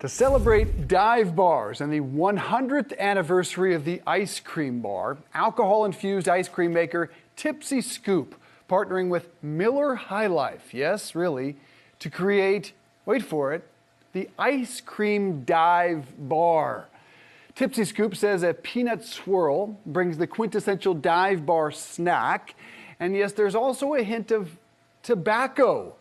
To celebrate dive bars and the 100th anniversary of the ice cream bar, alcohol infused ice cream maker Tipsy Scoop partnering with Miller High Life, yes, really, to create, wait for it, the ice cream dive bar. Tipsy Scoop says a peanut swirl brings the quintessential dive bar snack. And yes, there's also a hint of tobacco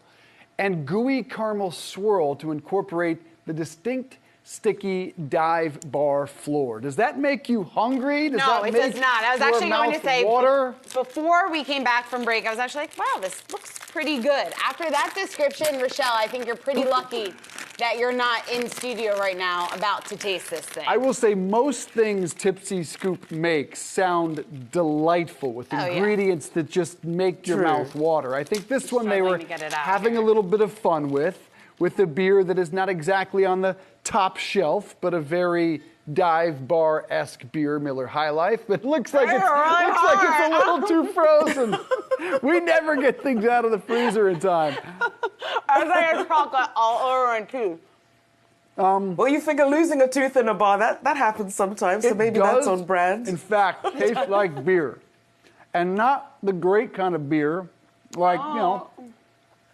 and gooey caramel swirl to incorporate the distinct sticky dive bar floor. Does that make you hungry? Does no, it does not. I was actually going to say water. before we came back from break, I was actually like, wow, this looks pretty good. After that description, Rachelle, I think you're pretty lucky that you're not in studio right now about to taste this thing. I will say most things Tipsy Scoop makes sound delightful with Oh, yeah. ingredients that just make your True. mouth water. I think this one they struggling were to get it out having here. a little bit of fun with, with a beer that is not exactly on the top shelf, but a very dive bar esque beer, Miller High Life. But looks like it's really looks like it's a little too frozen. we never get things out of the freezer in time. I was like, a chocolate all over and too. Um, well, you figure losing a tooth in a bar, that, that happens sometimes, so It maybe that's on brand. In fact, taste like beer, and not the great kind of beer, like you know. Oh.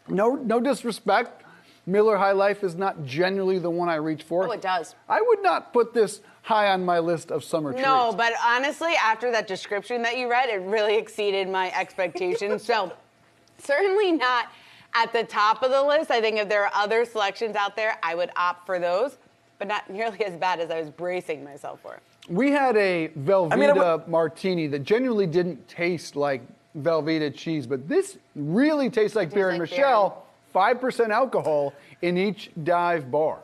No, no disrespect. Miller High Life is not generally the one I reach for. Oh, it does. I would not put this high on my list of summer treats. No, but honestly, after that description that you read, it really exceeded my expectations. so, certainly not at the top of the list. I think if there are other selections out there, I would opt for those, but not nearly as bad as I was bracing myself for. we had a Velveeta mean, I would- martini that genuinely didn't taste like Velveeta cheese, but this really tastes like beer. and like beer. Michelle, five percent alcohol in each dive bar.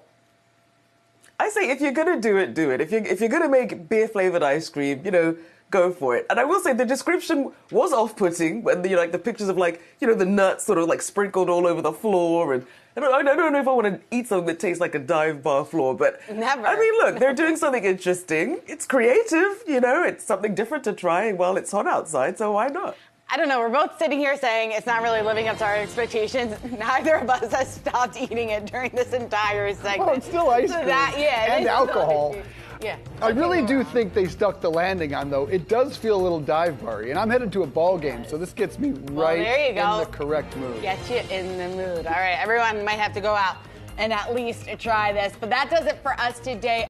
I say if you're gonna do it, do it. If you if you're gonna make beer flavored ice cream, you know, go for it. And I will say the description was off-putting when the, like the pictures of like you know the nuts sort of like sprinkled all over the floor and. I don't, I don't know if I want to eat something that tastes like a dive bar floor, but Never. I mean, look, they're doing something interesting. It's creative, you know. It's something different to try while it's hot outside, so why not? I don't know. We're both sitting here saying it's not really living up to our expectations. Neither of us has stopped eating it during this entire segment. Well, it's still ice So cream that, yeah, and is still alcohol. Yeah. I really do think they stuck the landing on though. It does feel a little dive bar and I'm headed to a ball game, so this gets me right there you go. in the correct mood. Get you in the mood. All right, everyone might have to go out and at least try this. But that does it for us today.